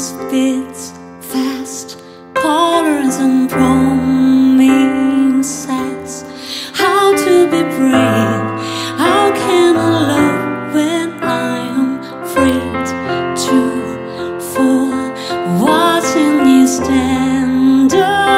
spits fast colors and promising sets. How to be brave? How can I love when I am afraid to fall? What in stand up